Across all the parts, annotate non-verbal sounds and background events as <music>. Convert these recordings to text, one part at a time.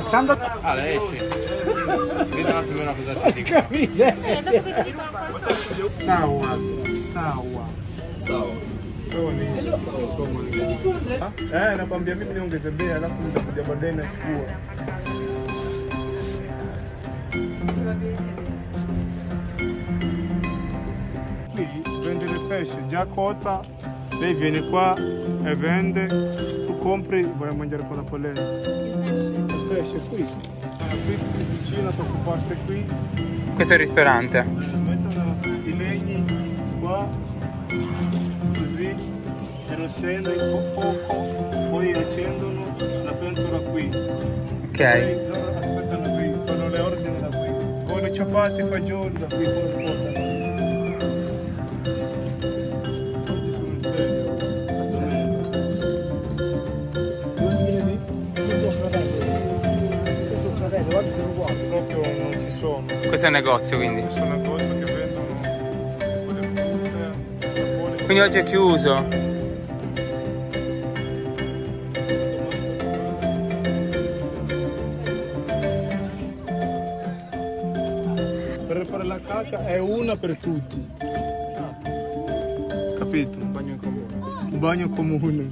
passando Ah, lei esce. Vedo un attimo una cosa <laughs> di a miseria. Sawa, sawa. Eh, nakwambia mimi niongeze bei alafu nitakuja baadaye nachukua. Qui vendere pesce già cotta, lei e compri, vai a mangiare con la polenta. Il pesce qui. Qui si cucina queste paste qui, Questo è il ristorante. mettono i legni qua, così, e lo scendono il fuoco, poi accendono la pentola qui. Ok. Poi loro aspettano qui, fanno le ordini da qui. Poi le ciabatte, fagioli da qui, poi portano. Questo è un negozio quindi. Questo è un negozio che vendono quelle sapori. Quindi oggi è chiuso. Per fare la cacca è una per tutti. Capito? Un bagno comune. Un bagno comune.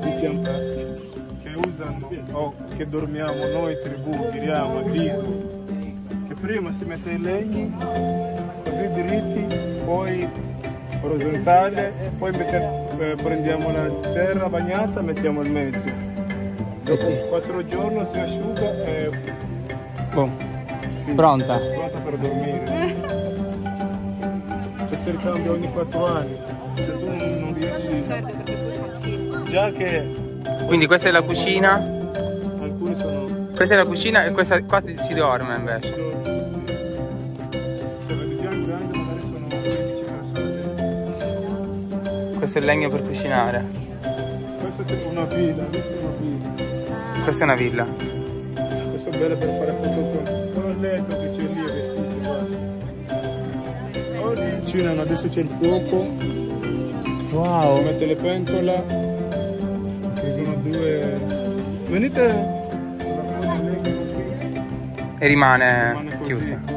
diciamo che usano o che dormiamo noi tribù, Ghiriama, Dico. Prima si mette i legni così dritti, poi orizzontale, poi mette- eh, prendiamo la terra bagnata mettiamo in mezzo. Dopo quattro giorni si asciuga e Boh. sì, Pronta? pronta per dormire. Che si ricambia ogni quattro anni. Se tu non non riesci. Già che Quindi questa è la cucina. alcuni sono. Questa è la cucina e questa qua si dorme invece. Questo è il legno per cucinare. Questa è una villa, questa è una villa. Questa è una villa. Questo è bello per fare foto con, il letto che c'è lì vestito basta. Cucinano, adesso c'è il fuoco, Wow. mette le pentole, ci sono due. Venite E rimane Rimane chiusa.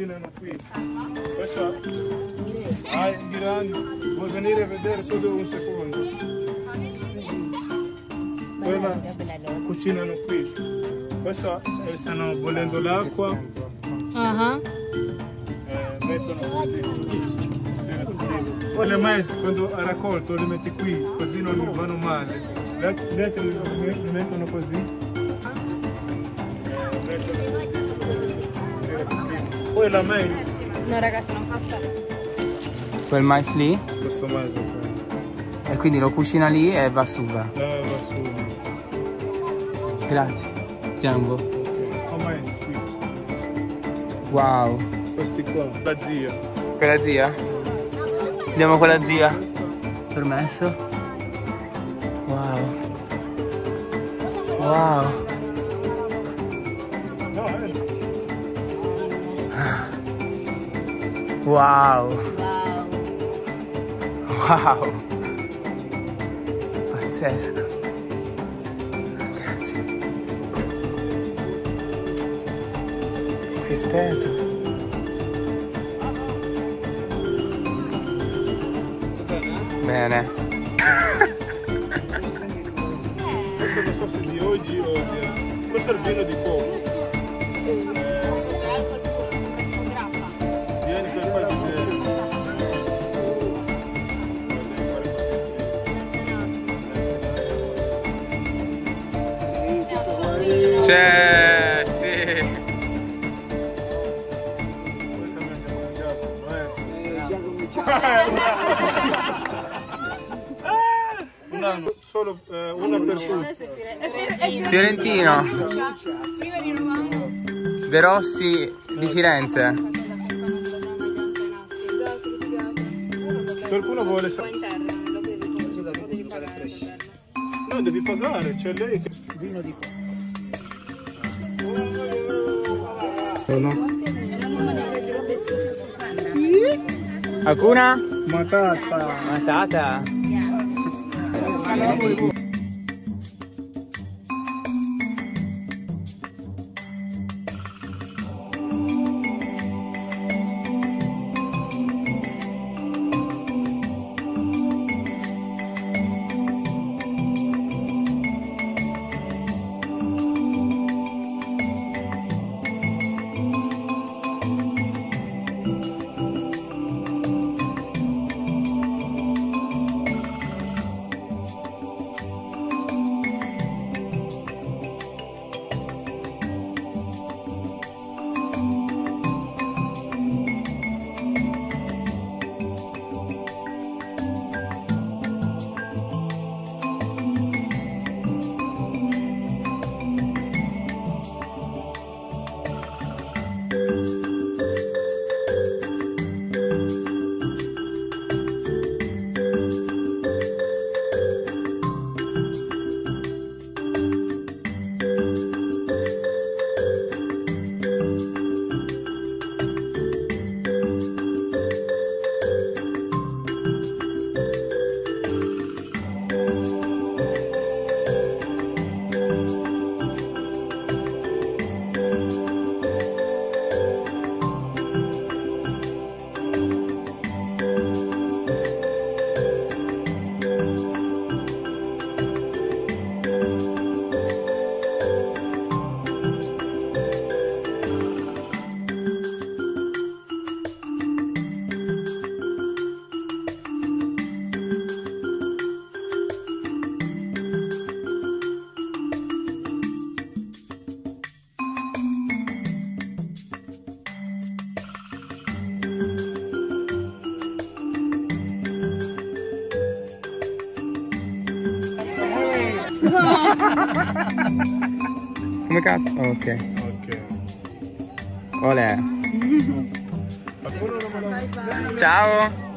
Cucinano qui. Questa hai tirati, vuoi venire a vedere solo un secondo. Quella cucinano qui. Questa eh, stanno bollendo l'acqua. Eh, mettono così. Poi le mais quando hai raccolto le metti qui, così non vanno male. Le altre le, le mettono così. Così. Poi la mais, No ragazzi non faccia. Quel mais lì. questo mais qua. E quindi lo cucina lì e va su. va. Eh, va su. Grazie. Jumbo. Ok. La mais qui. Wow. Questi qua. La zia. Quella zia? Andiamo con la zia. Permesso? Wow. Wow. Wow. Wow. Pazzesco. Grazie. Che steso. C'è, sì. Un anno, solo eh, una per tutti. Fiorentino. De Rossi di Firenze. Qualcuno vuole sapere? No, devi pagare, c'è lei che... Vino di qua. No? Hakuna Matata. Matata. Come cazzo? Ok. Ok. Olè. Ciao.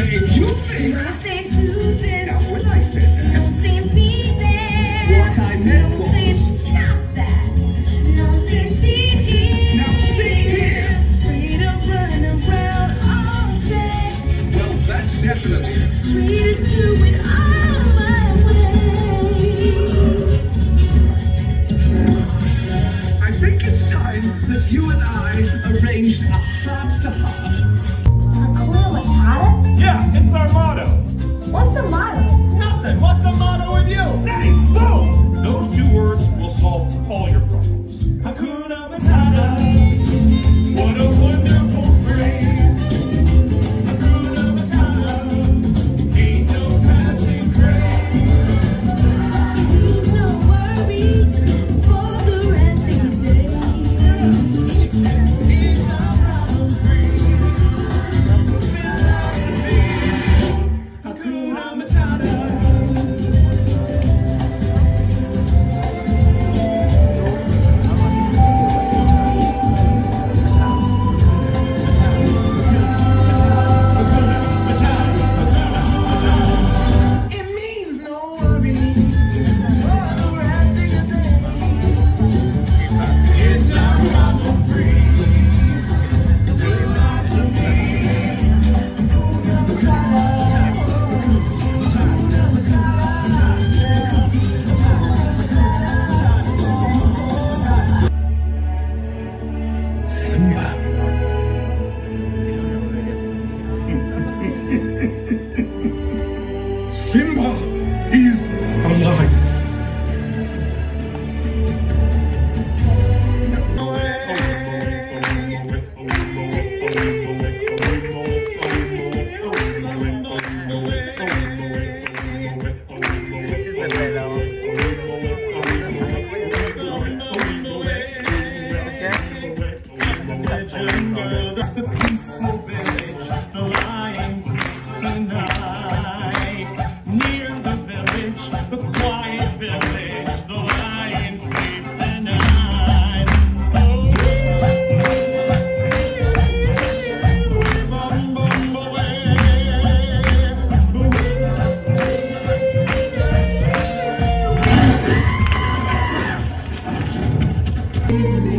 If you think say no me.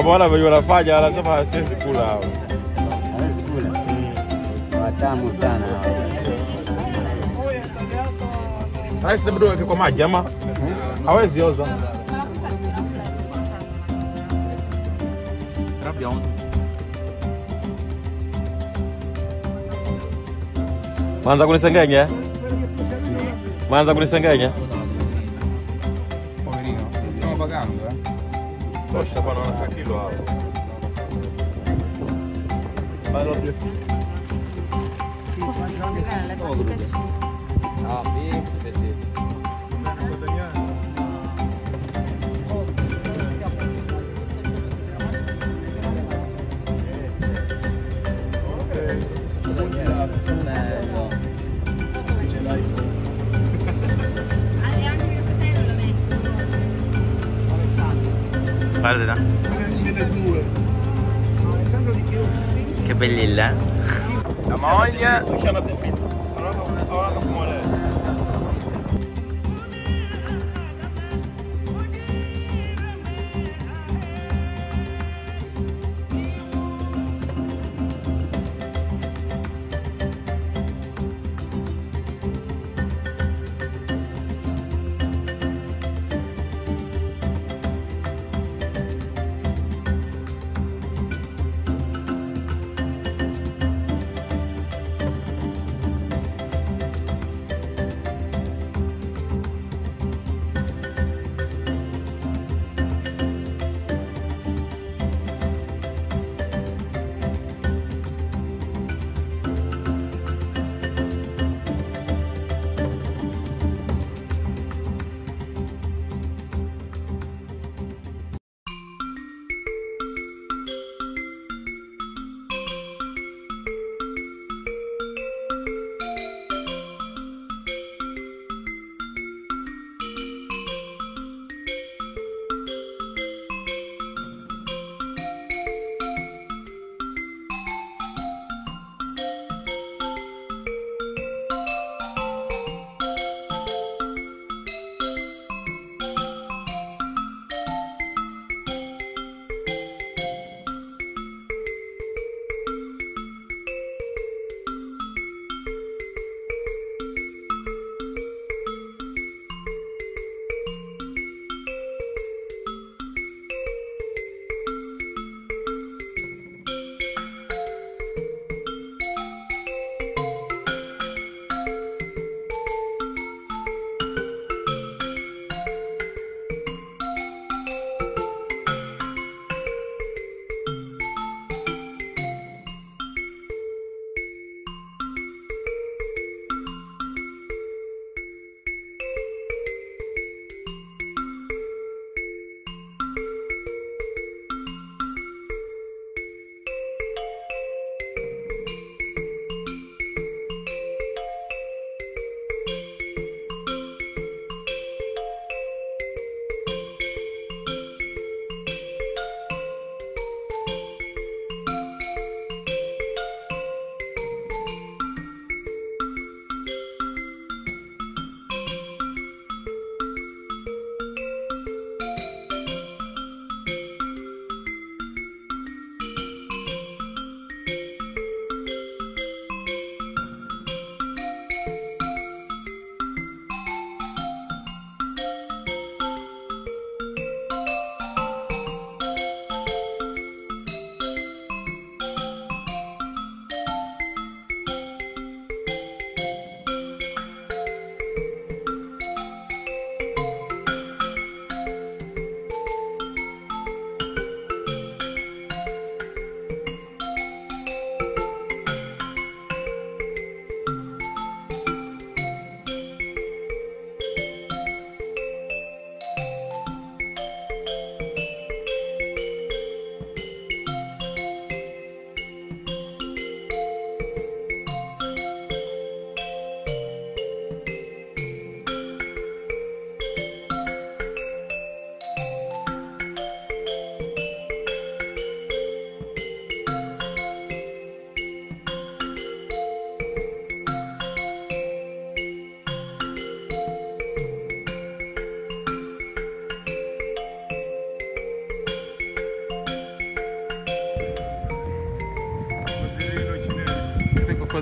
Wameona venye wanafanya, wanasema siwezi kula hao. Hawezi kula. Watamu sana. Sasa inabidi weke kwa maji ama hawezi oza. Manza kunisengenya? mwanza kunisengenya? Tosha bwana, wana kilo hapo. Bado Ah, sì, sì, sì. E Guarda, Alessandro di più. che bellilla. La moglie.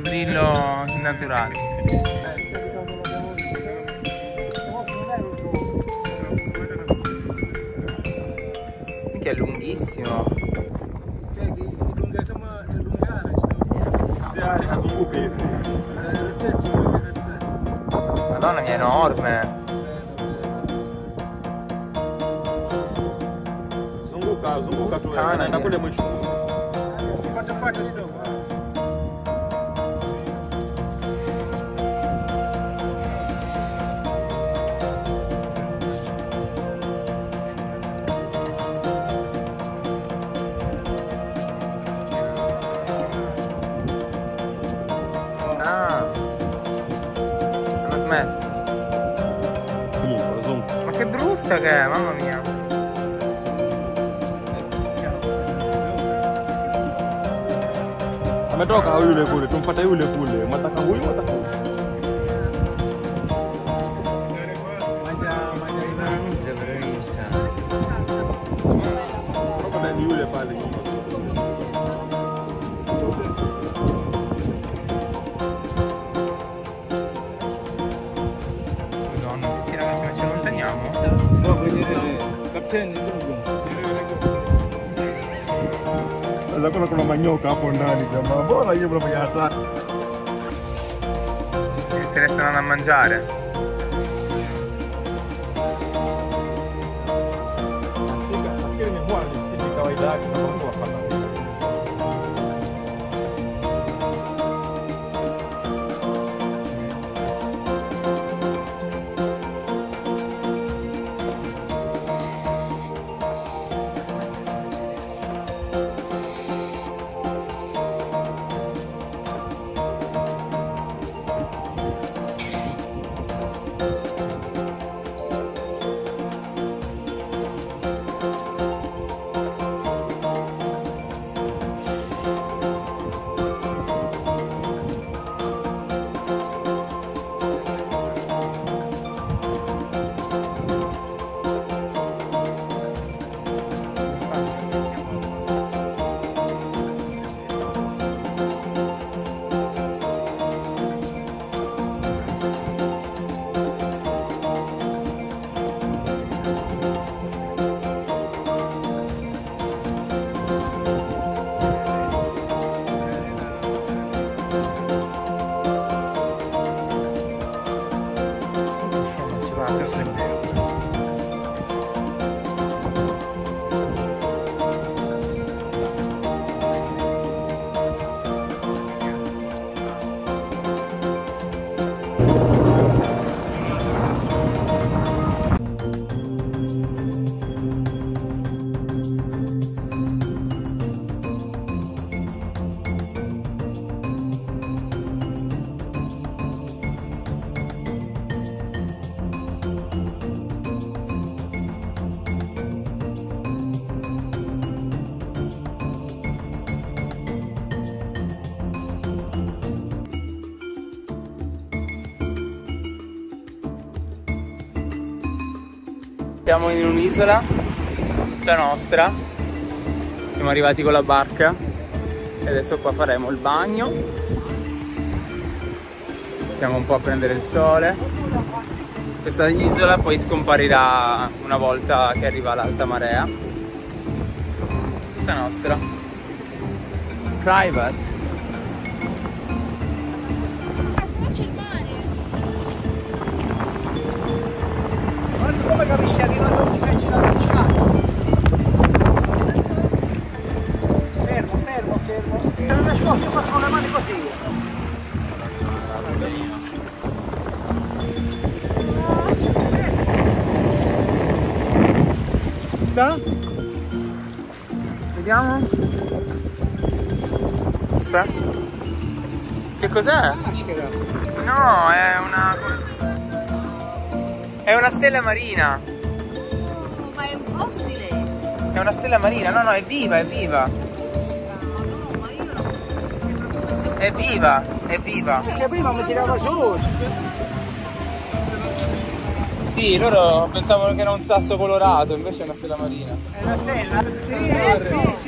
Coccodrillo naturale. Che è lunghissimo. Cioè, che è lunga come è lungare. Sì, azunguka hivi. Madonna mia, è enorme. Zunguka, zunguka tu, anaenda yeah. kule mwisho. Fata fata kidogo. È, mamma mia. Ametoka yule kule, tumfuate yule kule. Mataka huyu, mataka ndugu. Sasa kuna kuna manyoka hapo ndani jamaa. Mbona yeye mnafanya hatari? Che se ne stanno andando a mangiare. Sika, nafikiri ni huwa si kawaida yake na Siamo in un'isola, tutta nostra. Siamo arrivati con la barca e adesso qua faremo il bagno. Stiamo un po' a prendere il sole. Questa isola poi scomparirà una volta che arriva l'alta marea. Tutta nostra. Private. Da? Vediamo. Aspetta. Che cos'è? No, è una. È una stella marina. Ma è un fossile. È una stella marina. No, no, è viva, è viva. No, È viva, è viva. Perché prima mi tirava su. Sì, loro pensavano che era un sasso colorato, invece è una stella marina. È una stella? Sì, sì, sì, sì.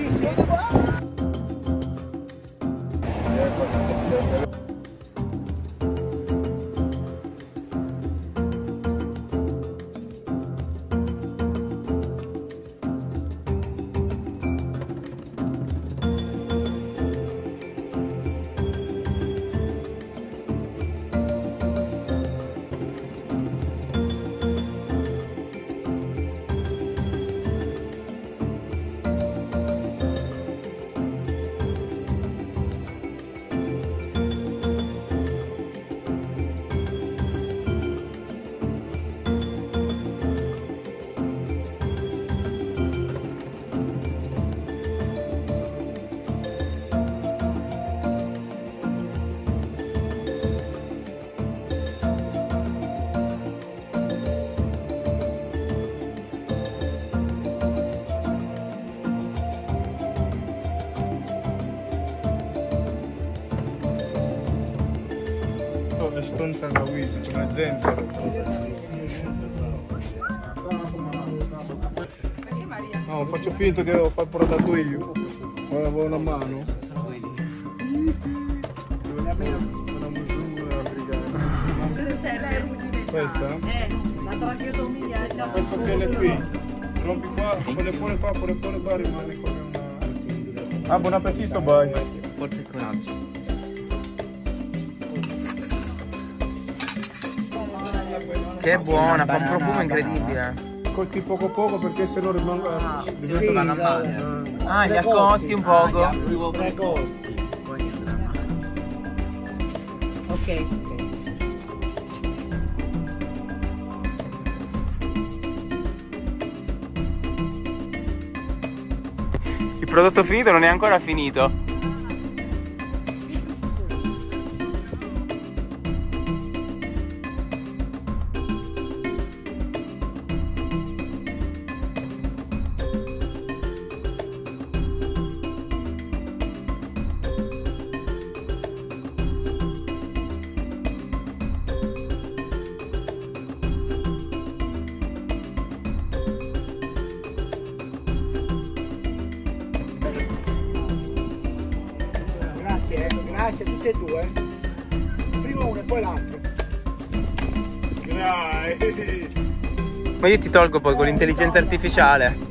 Con tangawizi, come zenzero. No, faccio finta che ho fatto portato io. Avevo una mano. Una musura africana. Questa? La tracheotomia è già Questo è qui. Rompi qua, le pone qua, le pone qua, rimane come una... Ah, buon appetito, bye. Forza e coraggio. Che buona, fa un profumo incredibile. Colti poco poco perché se no rimango... diventa- Sì, vanno a male. Ah, li ha cotti un poco. Precotti. Poi andranno a male. Ok. Il prodotto finito non è ancora finito. Io ti tolgo poi con l'intelligenza artificiale.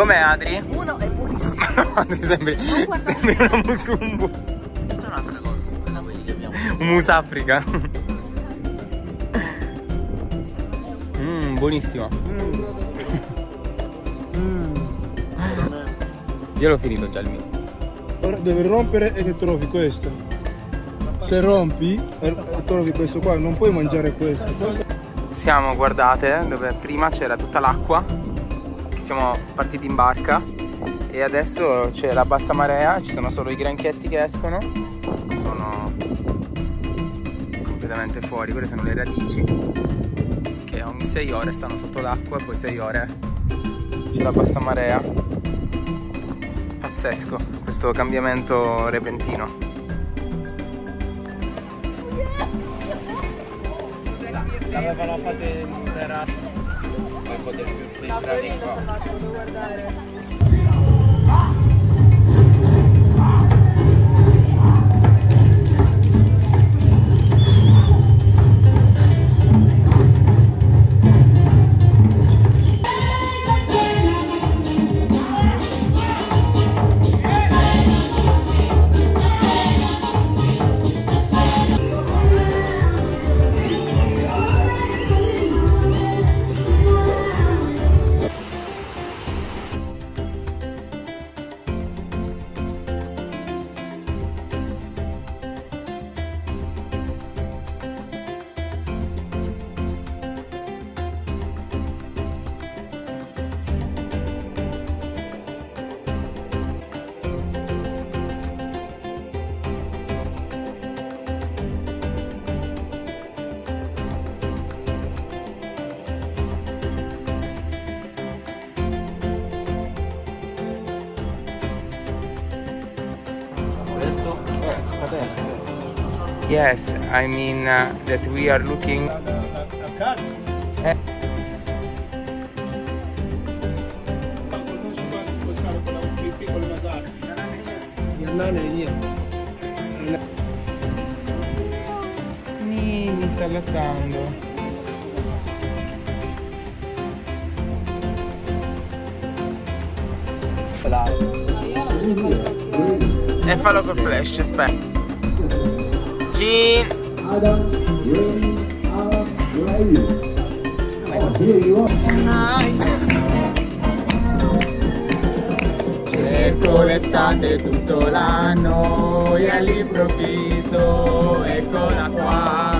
Com'è Adri? Uno è buonissimo. <laughs> Adri sembri, sembri una musumbu. <laughs> Un musafrica. Mmm, buonissimo. Io l'ho finito già il mio. Ora devi rompere e ti trovi questo. Se rompi e e trovi questo qua, non puoi mangiare questo. Siamo, guardate, dove prima c'era tutta l'acqua, che siamo partiti in barca e adesso c'è la bassa marea, ci sono solo i granchietti che escono, sono completamente fuori, quelle sono le radici che ogni 6 ore stanno sotto l'acqua e poi 6 ore c'è la bassa marea. Pazzesco questo cambiamento repentino. L'avevano fatto per poter più No, qua. sono andato, devo guardare. Yes, I mean uh, that we are looking Eh. Mi, mi sta allattando. E fallo col flash, aspetta oggi. Cerco l'estate tutto l'anno e all'improvviso eccola qua.